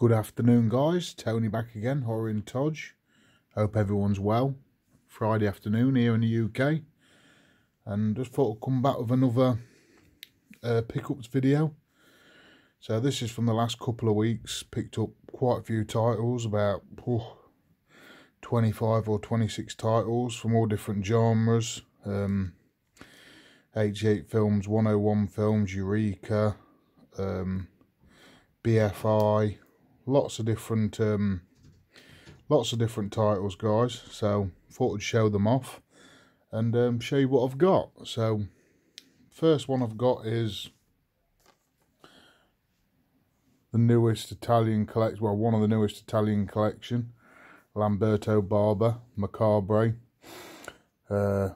Good afternoon, guys. Tony back again, Horror in TOJ. Hope everyone's well. Friday afternoon here in the UK. And just thought I'd come back with another uh, pickups video. So this is from the last couple of weeks. Picked up quite a few titles, about oh, 25 or 26 titles from all different genres. Um, 88 Films, 101 Films, Eureka, um, BFI, lots of different um, lots of different titles, guys. So thought I'd show them off and um, show you what I've got. So first one I've got is the newest Italian collection. Well, one of the newest Italian collection, Lamberto Bava Macabre. Uh,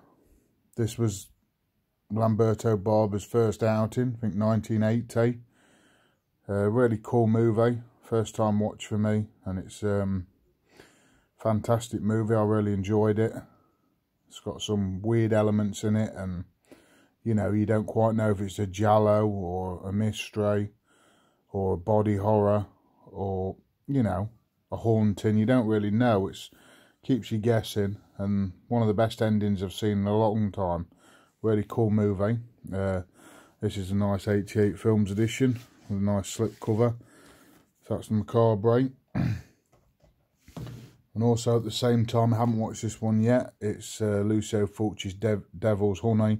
this was Lamberto Bava's first outing, I think 1980. Uh, really cool movie, first time watch for me, and it's um, fantastic movie. I really enjoyed it. It's got some weird elements in it, and you know, you don't quite know if it's a giallo or a mystery or a body horror or you know, a haunting. You don't really know. It's keeps you guessing, and one of the best endings I've seen in a long time. Really cool movie. Uh, this is a nice 88 Films edition with a nice slip cover. That's the Macabre. and also at the same time, I haven't watched this one yet. It's uh, Lucio Fulci's Dev Devil's Honey.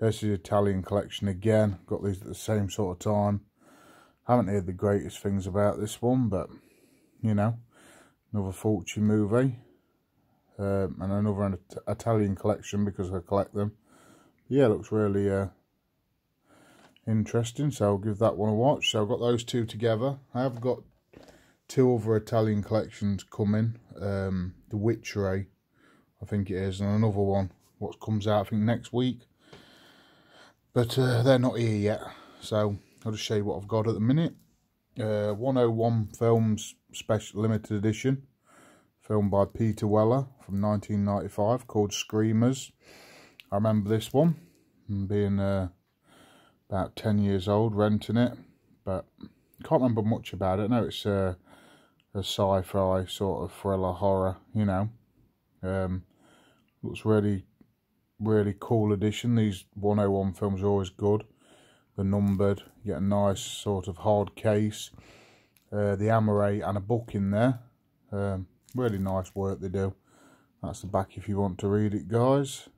This is Italian collection again. Got these at the same sort of time. Haven't heard the greatest things about this one, but you know, another Fulci movie. Um, and another Italian collection because I collect them yeah, looks really uh, interesting. So I'll give that one a watch. So I've got those two together. I have got two other Italian collections coming. Um, the Witchery, I think it is, and another one. What comes out, I think, next week. But uh, they're not here yet. So I'll just show you what I've got at the minute. Uh, 101 Films Special Limited Edition. Filmed by Peter Weller from 1995 called Screamers. I remember this one being uh, about 10 years old, renting it, but can't remember much about it. No, it's uh, a sci-fi sort of thriller horror, you know. Um, looks really, really cool edition. These 101 films are always good. They're numbered. You get a nice sort of hard case. Uh, the Amore and a book in there. Um, really nice work they do. That's the back if you want to read it, guys.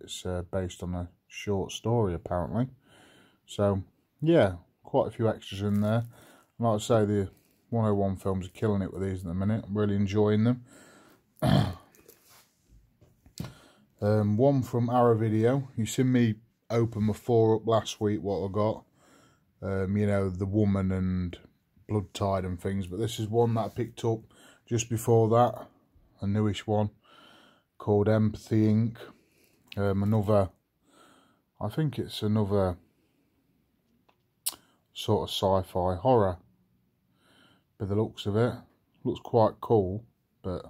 It's uh, based on a short story, apparently. So, yeah, quite a few extras in there. Like I say, the 101 films are killing it with these at the minute. I'm really enjoying them. um, one from Arrow Video. You seen me open my four up last week, what I got. Um, you know, The Woman and Blood Tide and things. But this is one that I picked up just before that. A newish one called Empathy Inc. Um, another, I think it's another sort of sci-fi horror. By the looks of it, looks quite cool, but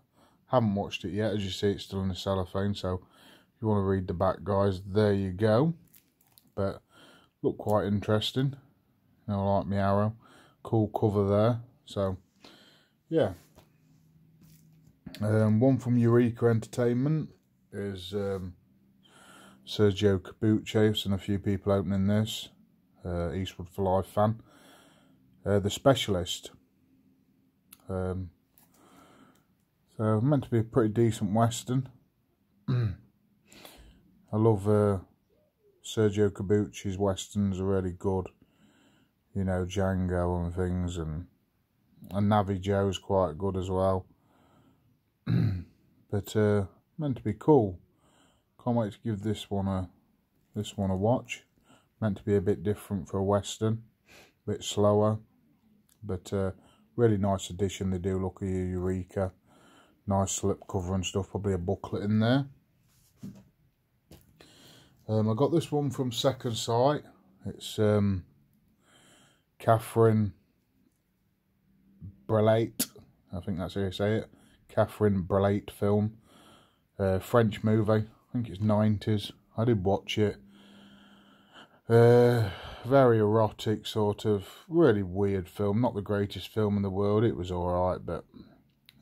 haven't watched it yet. As you see, it's still in the cellophane. So if you want to read the back, guys, there you go. But look quite interesting. You know, I like my arrow. Cool cover there. So yeah. Um, one from Eureka Entertainment is um, Sergio. I've seen a few people opening this. Uh, Eastwood for Life fan. Uh, the Specialist. Um, so meant to be a pretty decent western. I love uh, Sergio Corbucci's westerns are really good. You know Django and things, and and Navajo Joe's quite good as well. but uh, meant to be cool. Can't wait to give this one a this one a watch. Meant to be a bit different for a western, a bit slower, but uh, really nice edition. They do look at your Eureka, nice slip cover and stuff. Probably a booklet in there. Um, I got this one from Second Sight. It's um, Catherine Breillat. I think that's how you say it. Catherine Breillat film. Uh, French movie I think it's 90s. I did watch it. Uh, very erotic, sort of really weird film. Not the greatest film in the world. It was alright, but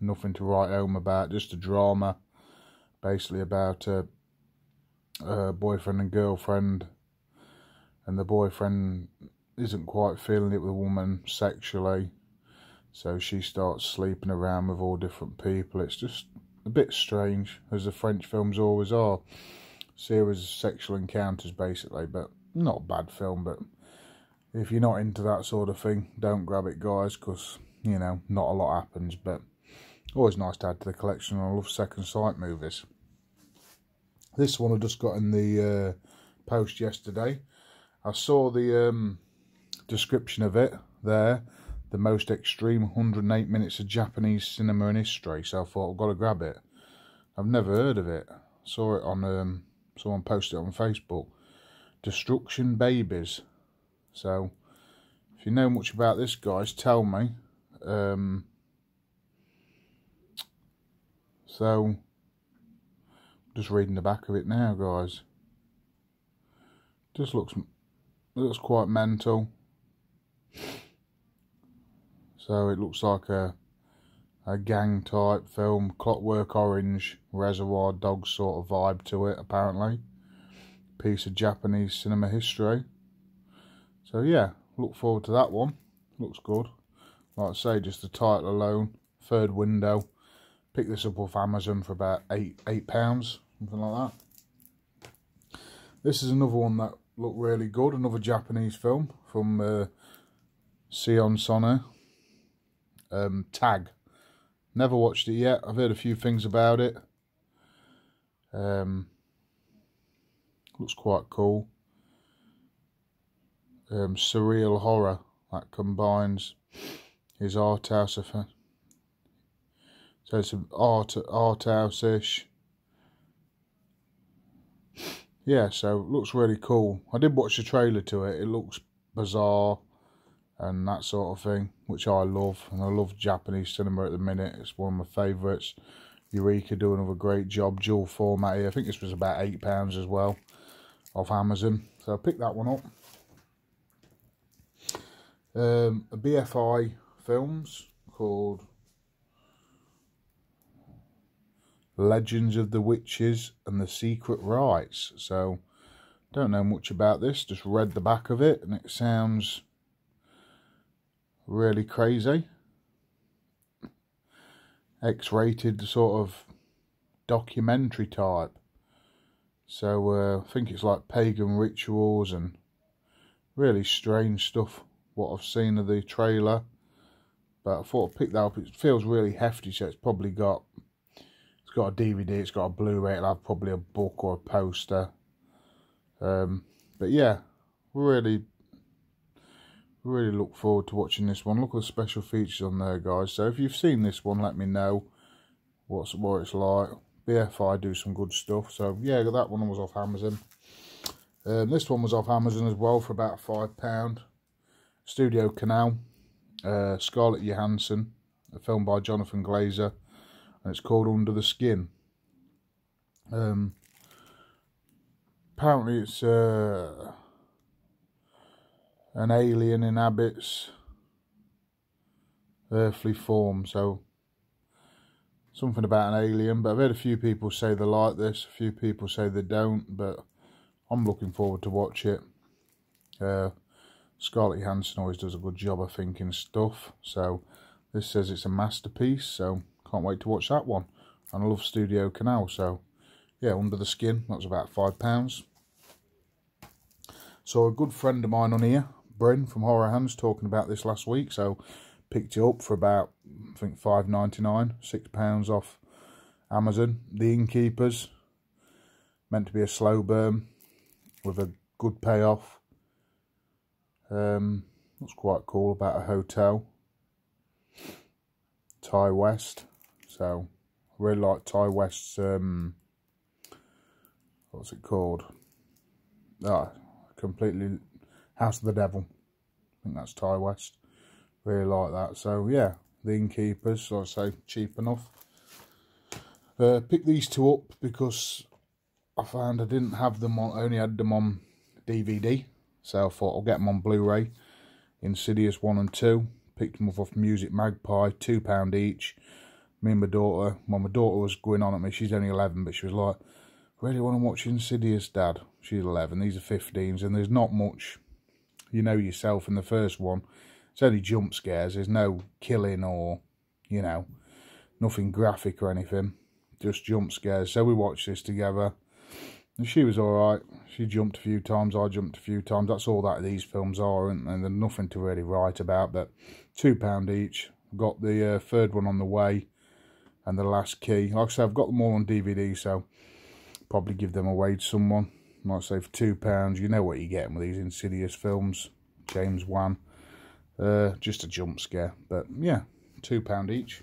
nothing to write home about. Just a drama, basically about a, a boyfriend and girlfriend, and the boyfriend isn't quite feeling it with a woman sexually, so she starts sleeping around with all different people. It's just a bit strange, as the French films always are. Series of sexual encounters, basically, but not a bad film. But if you're not into that sort of thing, don't grab it, guys, because, you know, not a lot happens. But always nice to add to the collection. I love Second Sight movies. This one I just got in the uh, post yesterday. I saw the um, description of it there the most extreme 108 minutes of Japanese cinema in history. So I thought I've got to grab it. I've never heard of it. Saw it on um, someone posted it on Facebook. Destruction Babies. So if you know much about this, guys, tell me. Um, so just reading the back of it now, guys. Just looks looks quite mental. So it looks like a a gang type film, Clockwork Orange, Reservoir Dogs sort of vibe to it, apparently. Piece of Japanese cinema history. So yeah, look forward to that one. Looks good. Like I say, just the title alone, third window. Pick this up off Amazon for about eight eight pounds, something like that. This is another one that looked really good, another Japanese film from uh, Sion Sono um, Tag. Never watched it yet. I've heard a few things about it. Um, looks quite cool. Um, surreal horror that combines his art house effect. So it's an art art house ish. Yeah, so looks really cool. I did watch the trailer to it. It looks bizarre and that sort of thing, which I love. And I love Japanese cinema at the minute. It's one of my favourites. Eureka doing another great job, dual format here. I think this was about £8 as well off Amazon. So I picked that one up. Um, BFI Films called Legends of the Witches and the Secret Rites. So, don't know much about this, just read the back of it, and it sounds really crazy. X-rated sort of documentary type. So uh, I think it's like pagan rituals and really strange stuff. What I've seen of the trailer, but I thought I'd pick that up. It feels really hefty, so it's probably got it's got a DVD, it's got a Blu-ray, it'll have probably a book or a poster. Um, but yeah, really really look forward to watching this one. Look at the special features on there, guys. So if you've seen this one, let me know what's what it's like. BFI do some good stuff. So yeah, that one was off Amazon. Um, this one was off Amazon as well for about five pound. Studio Canal, uh, Scarlett Johansson, a film by Jonathan Glazer, and it's called Under the Skin. Um, apparently, it's. Uh, an alien inhabits earthly form. So something about an alien, but I've heard a few people say they like this, a few people say they don't, but I'm looking forward to watch it. Uh, Scarlett Johansson always does a good job of thinking stuff, so this says it's a masterpiece, so can't wait to watch that one. And I love Studio Canal, so yeah, Under the Skin, that was about £5. So a good friend of mine on here, Bryn from Horror Hands talking about this last week, so picked it up for about I think five ninety nine, six pounds off Amazon. The Innkeepers meant to be a slow burn with a good payoff. Um, what's quite cool about a hotel. Ti West, so I really like Ti West's um, what's it called? Ah, completely House of the Devil. I think that's Ti West. Really like that. So, yeah, the Innkeepers, like I say, cheap enough. Uh, picked these two up because I found I didn't have them on, I only had them on DVD. So I thought I'll get them on Blu-ray. Insidious 1 and 2. Picked them up off Music Magpie, £2 each. Me and my daughter, well my daughter was going on at me, she's only 11, but she was like, really want to watch Insidious, Dad? She's 11, these are 15s, and there's not much, you know yourself in the first one. It's only jump scares, there's no killing or, you know, nothing graphic or anything. Just jump scares. So we watched this together. And she was alright. She jumped a few times, I jumped a few times. That's all that these films are, and, there's nothing to really write about. But £2 each. Got the uh, third one on the way and the last key. Like I said, I've got them all on DVD, so probably give them away to someone. Might say for £2. You know what you're getting with these Insidious films. James Wan. Uh, just a jump scare. But yeah, £2 each.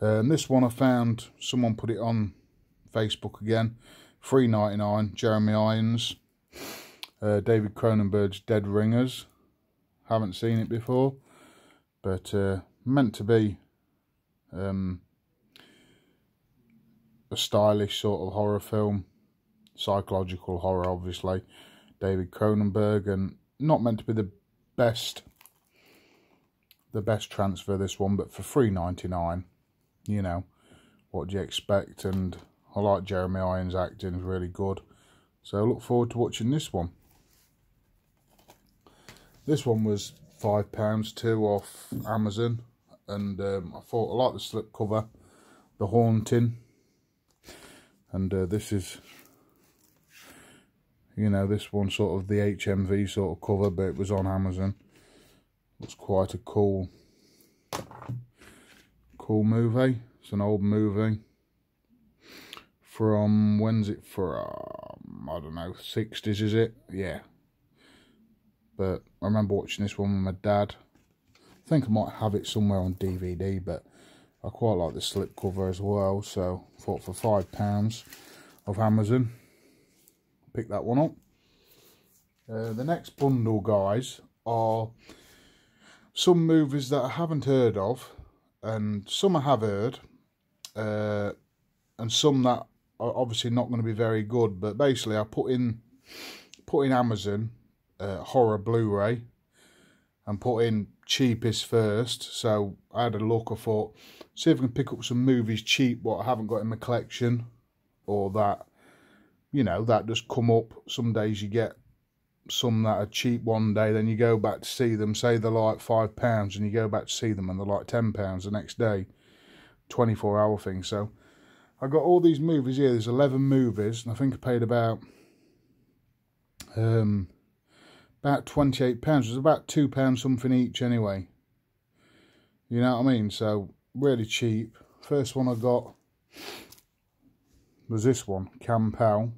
Uh, and this one I found, someone put it on Facebook again. Three ninety nine. Jeremy Irons. Uh, David Cronenberg's Dead Ringers. Haven't seen it before. But uh, meant to be um, a stylish sort of horror film. Psychological horror, obviously. David Cronenberg. And not meant to be the best the best transfer this one but for 3.99 you know what do you expect and I like Jeremy Irons acting, really good. So I look forward to watching this one. This one was £5 two off Amazon. And um, I thought I like the slip cover, The Haunting. And uh, this is, you know, this one sort of the HMV sort of cover, but it was on Amazon. It's quite a cool, cool movie. It's an old movie from when's it from? I don't know, 60s is it? Yeah. But I remember watching this one with my dad. I think I might have it somewhere on DVD, but I quite like the slipcover as well. So thought for five pounds of Amazon, pick that one up. Uh, the next bundle, guys, are some movies that I haven't heard of, and some I have heard, uh, and some that are obviously not going to be very good. But basically, I put in put in Amazon uh, horror Blu-ray and put in cheapest first. So I had a look. I thought, see if I can pick up some movies cheap what I haven't got in my collection, or that you know that just come up. Some days you get some that are cheap one day, then you go back to see them. Say they're like five pounds, and you go back to see them, and they're like ten pounds the next day. Twenty four hour thing. So I got all these movies here. There's 11 movies, and I think I paid about um about 28 pounds. It was about two pounds something each anyway. You know what I mean? So really cheap. First one I got was this one, Campbell.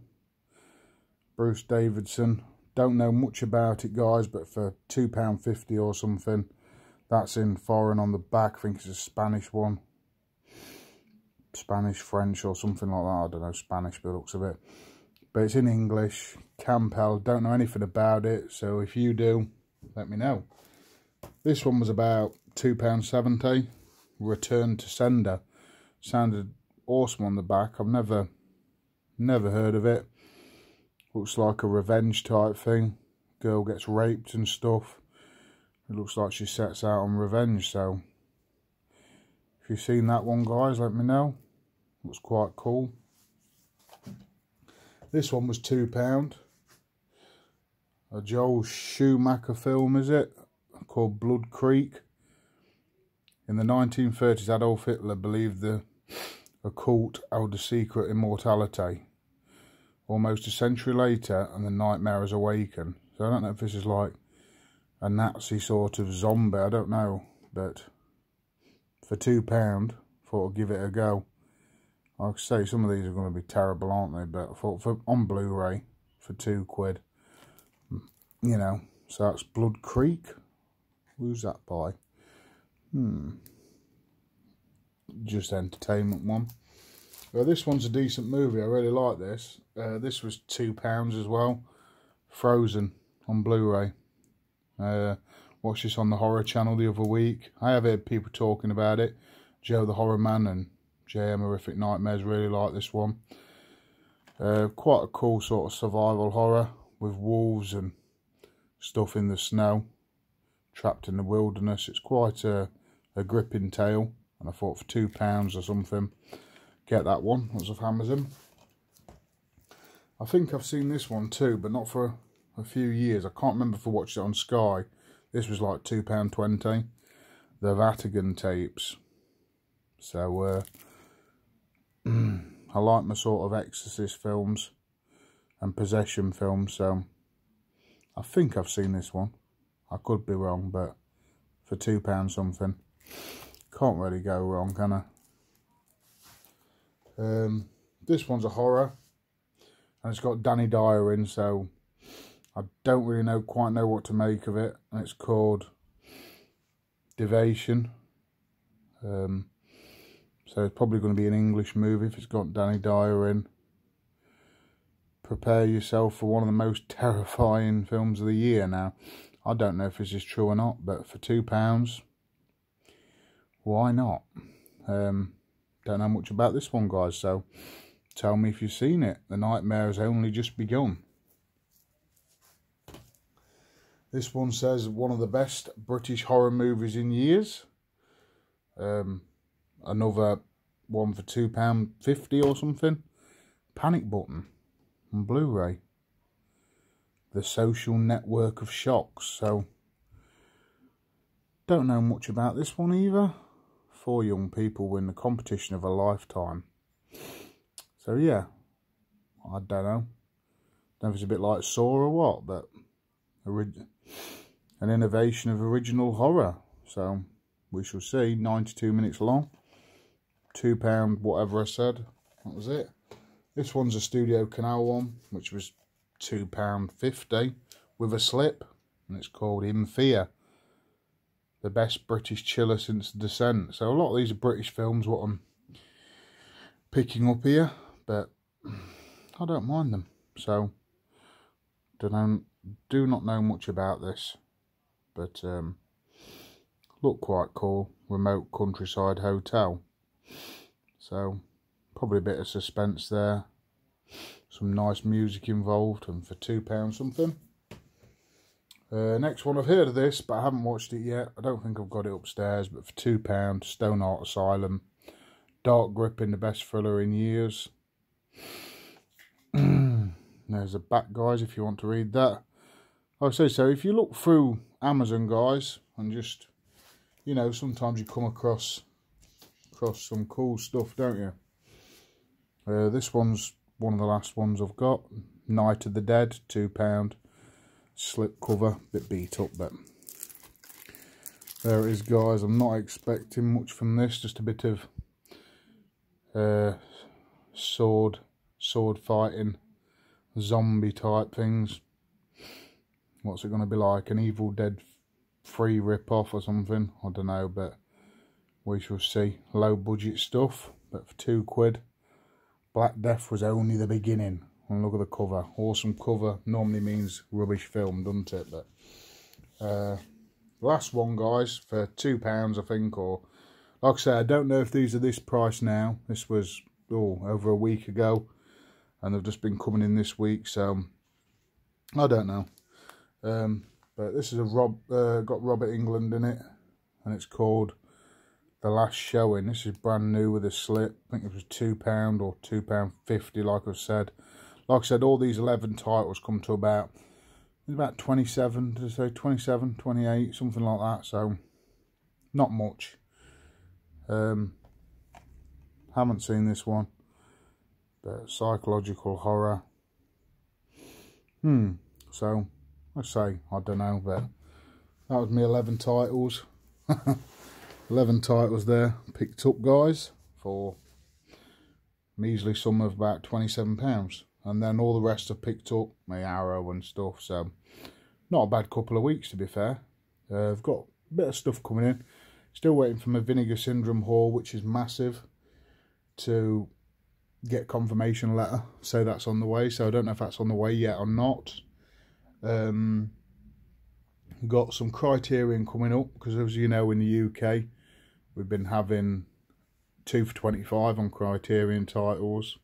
Bruce Davison. Don't know much about it, guys, but for £2.50 or something, that's in foreign on the back. I think it's a Spanish one. Spanish, French, or something like that. I don't know Spanish, but looks of it. But it's in English. Camp Hell. Don't know anything about it. So if you do, let me know. This one was about £2.70. Return to sender. Sounded awesome on the back. I've never, never heard of it. Looks like a revenge type thing. Girl gets raped and stuff. It looks like she sets out on revenge. So if you've seen that one, guys, let me know. Looks quite cool. This one was £2. A Joel Schumacher film, is it? Called Blood Creek. In the 1930s, Adolf Hitler believed the occult held a secret immortality. Almost a century later, and the nightmare has awakened. So I don't know if this is like a Nazi sort of zombie, I don't know. But for £2, thought I'd give it a go. Like I say, some of these are going to be terrible, aren't they? But for, for on Blu-ray for two quid, you know. So that's Blood Creek. Who's that by? Hmm. Just entertainment one. Well, this one's a decent movie. I really like this. Uh, this was two pounds as well. Frozen on Blu-ray. Uh, watched this on the horror channel the other week. I have heard people talking about it. Joe the Horror Man and JM Horrific Nightmares really like this one. Uh, quite a cool sort of survival horror with wolves and stuff in the snow, trapped in the wilderness. It's quite a, a gripping tale, and I thought for two pounds or something, get that one. That's off Amazon. I think I've seen this one too, but not for a, few years. I can't remember if I watched it on Sky. This was like two pound twenty. The Vatican tapes. So uh, I like my sort of exorcist films and possession films. So I think I've seen this one. I could be wrong, but for two pounds something, can't really go wrong, can I? Um, this one's a horror, and it's got Danny Dyer in, so I don't really know quite know what to make of it. And it's called Deviation. Um, so it's probably going to be an English movie if it's got Danny Dyer in. Prepare yourself for one of the most terrifying films of the year now. I don't know if this is true or not, but for £2, why not? Um, don't know much about this one, guys, so tell me if you've seen it. The nightmare has only just begun. This one says one of the best British horror movies in years. Um, another one for £2.50 or something. Panic Button on Blu-ray. The Social Network of Shocks. So, don't know much about this one either. Four young people win the competition of a lifetime. So yeah, I don't know. Don't know if it's a bit like Saw or what, but an innovation of original horror. So we shall see. 92 minutes long. £2, whatever I said. That was it. This one's a Studio Canal one, which was £2.50 with a slip. And it's called In Fear. The best British chiller since Descent. So a lot of these are British films, what I'm picking up here. But I don't mind them. So, don't know, do not know much about this. But um, look quite cool. Remote countryside hotel. So probably a bit of suspense there. Some nice music involved and for £2 something. Uh, next one, I've heard of this, but I haven't watched it yet. I don't think I've got it upstairs, but for £2, Stonehearst Asylum. Dark Gripping, the best thriller in years. There's a back, guys, if you want to read that. I say so, if you look through Amazon, guys, and just, you know, sometimes you come across across some cool stuff, don't you? Uh, this one's one of the last ones I've got. Night of the Dead, £2. Slip cover, bit beat up, but there it is, guys. I'm not expecting much from this, just a bit of uh, sword, sword fighting, zombie type things. What's it going to be like? An Evil Dead free rip-off or something? I don't know, but we shall see. Low budget stuff, but for two quid. Black Death was only the beginning. And look at the cover. Awesome cover. Normally means rubbish film, doesn't it? But uh, last one, guys, for two pounds, I think. Or like I say, I don't know if these are this price now. This was oh over a week ago, and they've just been coming in this week. So I don't know. Um, but this is a Rob uh, got Robert Englund in it, and it's called the last showing. This is brand new with a slip. I think it was £2 or £2.50 like I said. Like I said, all these 11 titles come to about, about 27, to say 27, 28, something like that. So, not much. Um, haven't seen this one. But psychological horror. Hmm. So, I say, I don't know, but that was me 11 titles. 11 titles there picked up guys for measly sum of about 27 pounds and then all the rest are picked up my arrow and stuff so not a bad couple of weeks to be fair. Uh, i've got a bit of stuff coming in. Still waiting for my vinegar syndrome haul which is massive to get confirmation letter say that's on the way. So i don't know if that's on the way yet or not. Um got some criterion coming up because as you know in the uk We've been having 2 for 25 on Criterion titles.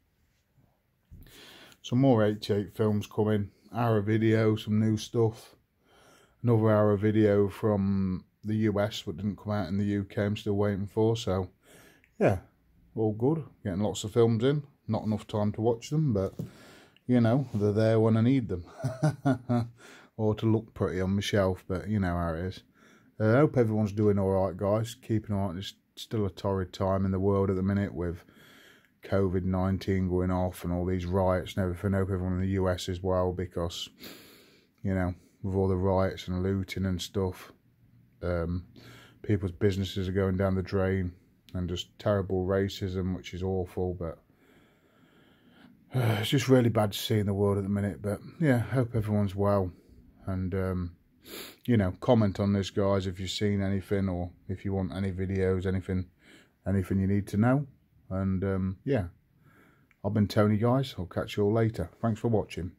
Some more 88 films coming Arrow video, some new stuff. Another Arrow video from the US, but didn't come out in the UK. I'm still waiting for. So, yeah, all good. Getting lots of films in. Not enough time to watch them, but you know they're there when I need them, or to look pretty on my shelf. But you know how it is. Uh, I hope everyone's doing all right, guys. Keeping on. It's still a torrid time in the world at the minute with COVID 19 going off and all these riots and everything. I everyone in the US as well because, you know, with all the riots and looting and stuff, um, people's businesses are going down the drain and just terrible racism, which is awful. But uh, it's just really bad to see in the world at the minute. But yeah, hope everyone's well. And, um, you know, comment on this, guys, if you've seen anything or if you want any videos, anything, anything you need to know. And um, yeah, I've been Tony, guys. I'll catch you all later. Thanks for watching.